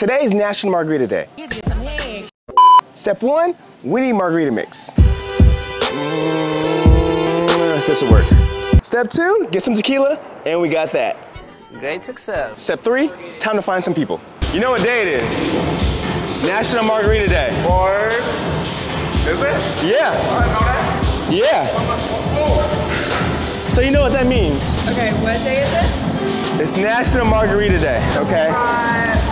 Today is National Margarita Day. Step one, we need margarita mix. Mm, this will work. Step two, get some tequila, and we got that. Great success. Step three, time to find some people. You know what day it is? National Margarita Day. Or is it? Yeah, I know that. yeah. Oh, So you know what that means. Okay, what day is it? It's National Margarita Day, okay? Uh,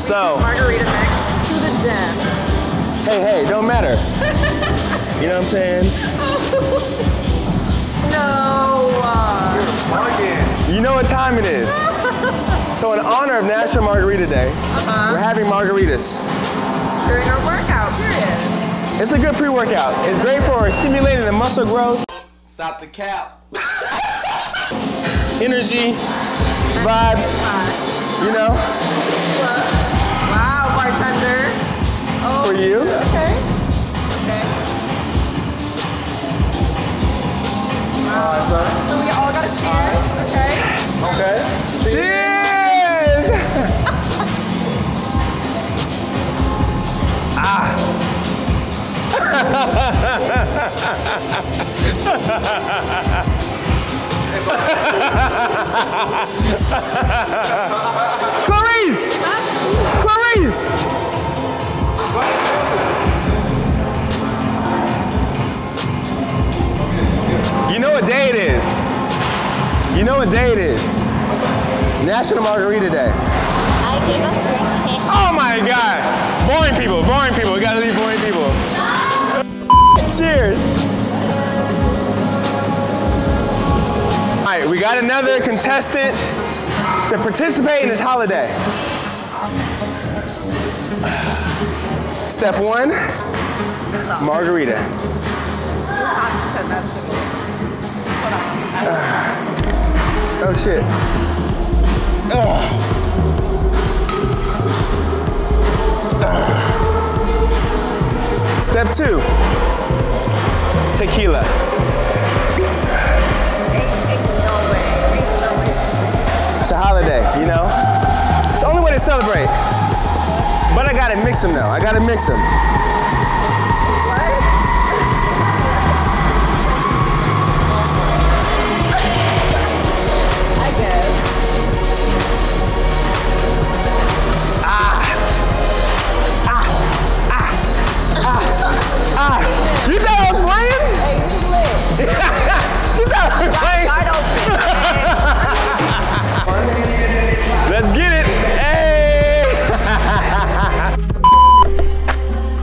So, margarita mix to the gym. hey, hey, don't matter. You know what I'm saying? No. Uh, again. You know what time it is. So in honor of National Margarita Day, we're having margaritas. during our workout, period. It's a good pre-workout. It's great for stimulating the muscle growth, Stop the cap. energy, vibes, you know, Bartender. Oh, for you. okay. Okay. Son. So we all got a cheers, okay? Okay. Cheers! ah! what day it is? You know what day it is? National Margarita Day. I gave up drinking. Oh my god! Boring people, boring people. We gotta leave boring people. Cheers! Alright, we got another contestant to participate in this holiday. Step one, margarita. Oh shit. Ugh. Step two, tequila. It's a holiday, you know? It's the only way to celebrate. But I gotta mix them though. I gotta mix them.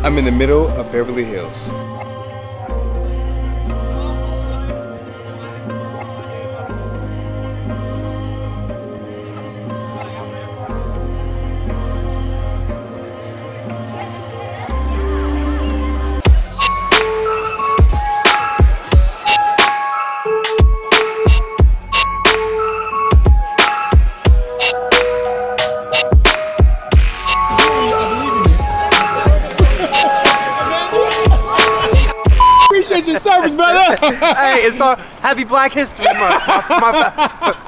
I'm in the middle of Beverly Hills. Appreciate your service, brother. hey, it's our Happy Black History Month. My- my-